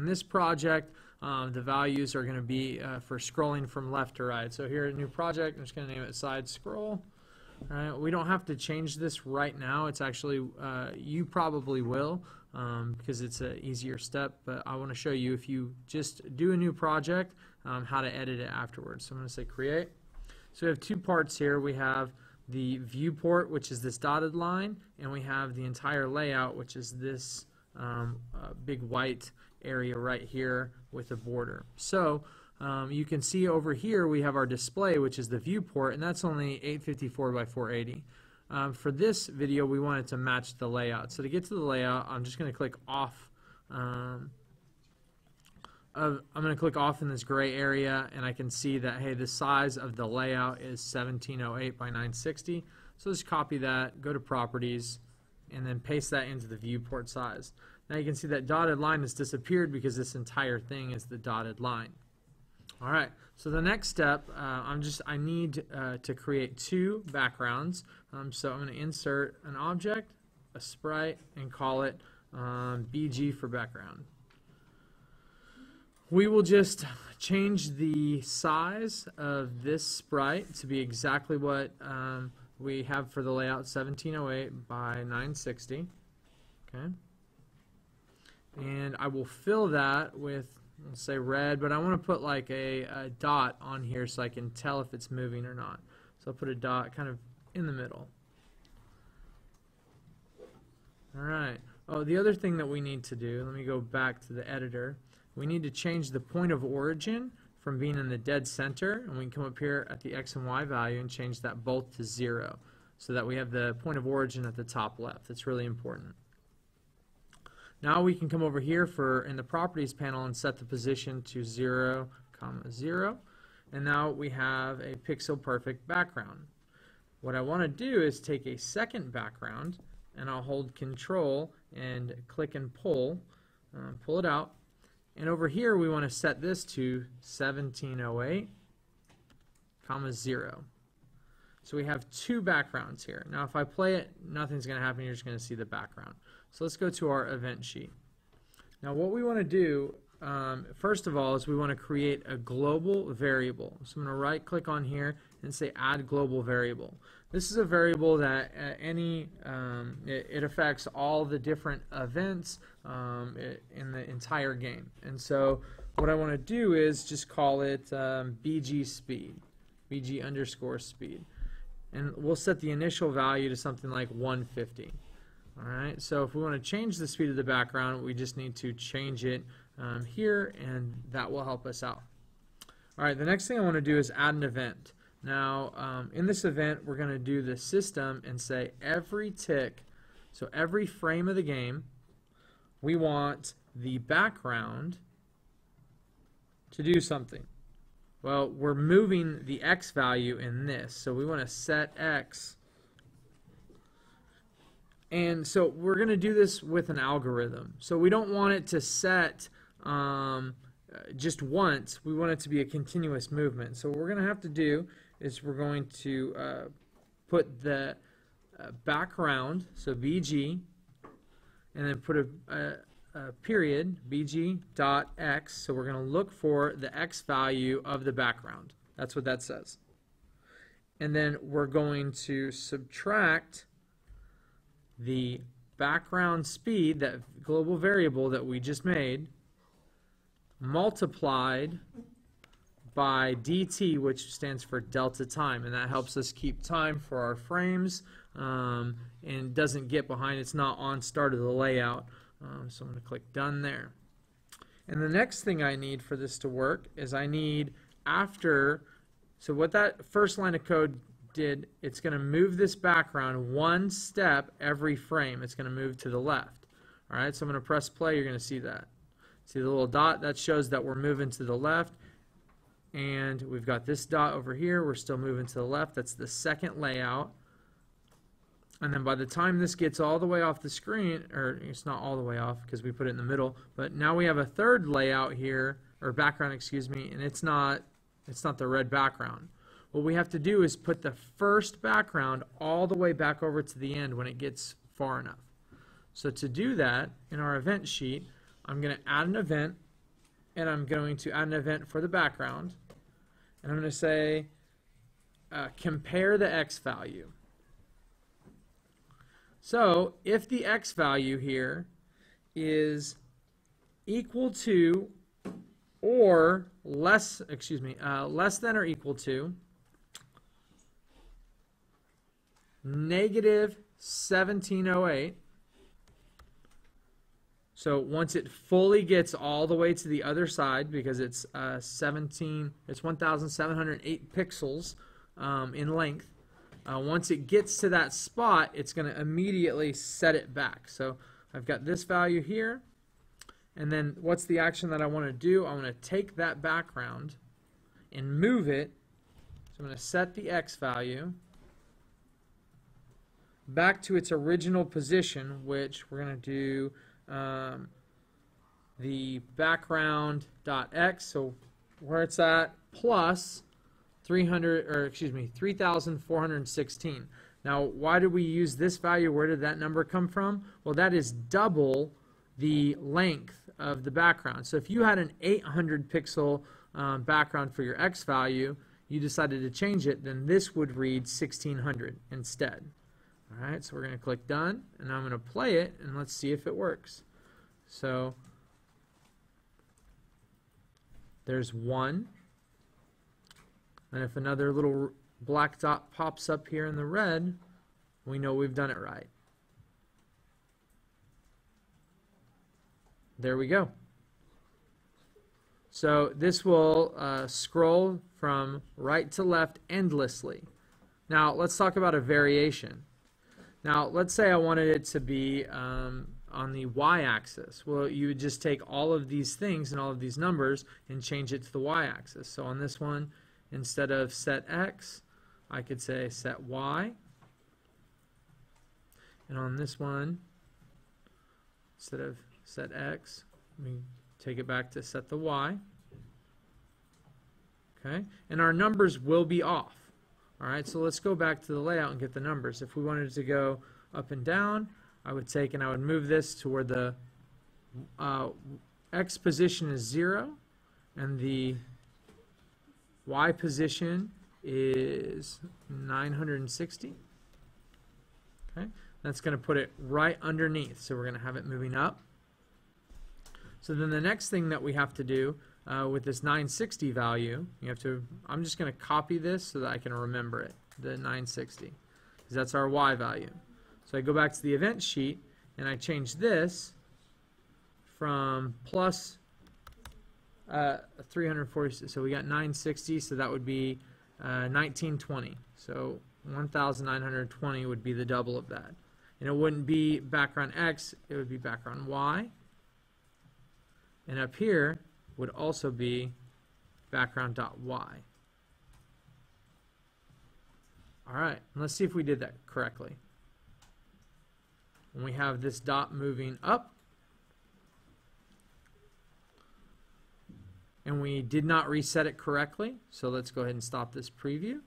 On this project, um, the values are going to be uh, for scrolling from left to right. So here, a new project, I'm just going to name it side scroll. All right, we don't have to change this right now. It's actually, uh, you probably will um, because it's an easier step, but I want to show you if you just do a new project, um, how to edit it afterwards. So I'm going to say create. So we have two parts here. We have the viewport, which is this dotted line, and we have the entire layout, which is this um, uh, big white area right here with a border. So um, you can see over here we have our display, which is the viewport, and that's only 854 by 480. Um, for this video, we wanted to match the layout. So to get to the layout, I'm just going to click off. Um, I'm going to click off in this gray area, and I can see that, hey, the size of the layout is 1708 by 960. So just copy that, go to Properties, and then paste that into the viewport size. Now you can see that dotted line has disappeared because this entire thing is the dotted line. All right, so the next step, uh, I'm just, I need uh, to create two backgrounds. Um, so I'm going to insert an object, a sprite, and call it um, BG for background. We will just change the size of this sprite to be exactly what um, we have for the layout 1708 by 960. Okay and I will fill that with let's say red but I want to put like a, a, dot on here so I can tell if it's moving or not. So I'll put a dot kind of in the middle. Alright. Oh the other thing that we need to do let me go back to the editor. We need to change the point of origin from being in the dead center and we can come up here at the X and Y value and change that both to zero so that we have the point of origin at the top left. That's really important now we can come over here for in the properties panel and set the position to 0, comma 0. And now we have a pixel perfect background. What I want to do is take a second background and I'll hold control and click and pull, uh, pull it out. And over here we want to set this to 1708, comma 0. So we have two backgrounds here. Now if I play it, nothing's going to happen. You're just going to see the background. So let's go to our event sheet. Now what we want to do, um, first of all, is we want to create a global variable. So I'm going to right click on here and say add global variable. This is a variable that uh, any, um, it, it, affects all the different events um, in the entire game. And so what I want to do is just call it um, BG speed, BG underscore speed. And we'll set the initial value to something like 150. Alright, so if we want to change the speed of the background, we just need to change it um, here, and that will help us out. Alright, the next thing I want to do is add an event. Now, um, in this event, we're going to do the system and say every tick, so every frame of the game, we want the background to do something. Well, we're moving the x value in this, so we want to set x and so we're going to do this with an algorithm. So we don't want it to set um, just once. We want it to be a continuous movement. So what we're going to have to do is we're going to uh, put the uh, background, so BG, and then put a, a, a period, BG dot X. So we're going to look for the X value of the background. That's what that says. And then we're going to subtract the background speed, that global variable that we just made, multiplied by dt, which stands for delta time, and that helps us keep time for our frames um, and doesn't get behind. It's not on start of the layout. Um, so I'm going to click done there. And the next thing I need for this to work is I need after, so what that first line of code did, it's going to move this background one step every frame. It's going to move to the left. All right, so I'm going to press play. You're going to see that. See the little dot? That shows that we're moving to the left. And we've got this dot over here. We're still moving to the left. That's the second layout. And then by the time this gets all the way off the screen, or it's not all the way off because we put it in the middle, but now we have a third layout here, or background, excuse me, and it's not, it's not the red background. What we have to do is put the first background all the way back over to the end when it gets far enough. So to do that, in our event sheet, I'm going to add an event and I'm going to add an event for the background, and I'm going to say uh, compare the x value. So if the x value here is equal to or less, excuse me, uh, less than or equal to negative 1708. So once it fully gets all the way to the other side, because it's uh, 17, it's 1,708 pixels um, in length. Uh, once it gets to that spot, it's going to immediately set it back. So I've got this value here. And then what's the action that I want to do? I want to take that background and move it. So I'm going to set the x value back to its original position, which we're going to do um, the background dot x. So where it's at plus 300 or excuse me 3,416. Now, why did we use this value? Where did that number come from? Well, that is double the length of the background. So if you had an 800 pixel um, background for your x value, you decided to change it, then this would read 1600 instead. All right, so we're going to click done, and I'm going to play it, and let's see if it works. So there's one, and if another little black dot pops up here in the red, we know we've done it right. There we go. So this will uh, scroll from right to left endlessly. Now let's talk about a variation. Now let's say I wanted it to be um, on the y-axis. Well, you would just take all of these things and all of these numbers and change it to the y-axis. So on this one, instead of set x, I could say set y. And on this one, instead of set x, we take it back to set the y. Okay, and our numbers will be off. All right, so let's go back to the layout and get the numbers. If we wanted to go up and down, I would take and I would move this to where the uh, x position is 0 and the y position is 960. Okay, that's going to put it right underneath. So we're going to have it moving up. So then the next thing that we have to do uh, with this 960 value, you have to, I'm just going to copy this so that I can remember it, the 960, because that's our y value. So I go back to the event sheet and I change this from plus uh, 340, so we got 960, so that would be uh, 1920. So 1920 would be the double of that. And it wouldn't be background X, it would be background Y. And up here would also be background.y. All right, let's see if we did that correctly. When we have this dot moving up, and we did not reset it correctly, so let's go ahead and stop this preview.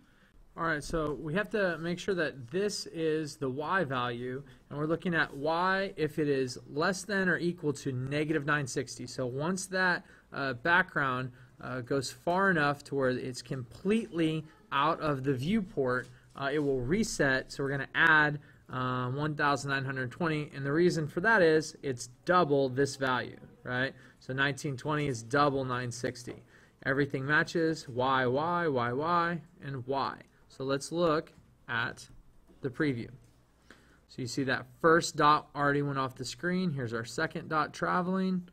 All right, so we have to make sure that this is the y value, and we're looking at y if it is less than or equal to negative 960. So once that uh, background uh, goes far enough to where it's completely out of the viewport, uh, it will reset. So we're going to add um, 1,920, and the reason for that is it's double this value, right? So 1920 is double 960. Everything matches y, y, y, y, and y. So let's look at the preview. So you see that first dot already went off the screen. Here's our second dot traveling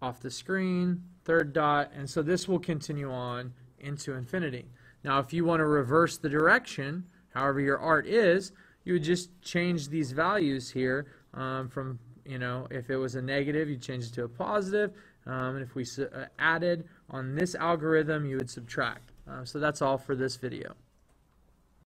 off the screen, third dot, and so this will continue on into infinity. Now if you want to reverse the direction, however your art is, you would just change these values here um, from, you know, if it was a negative, you change it to a positive, um, and if we uh, added on this algorithm, you would subtract. Uh, so that's all for this video.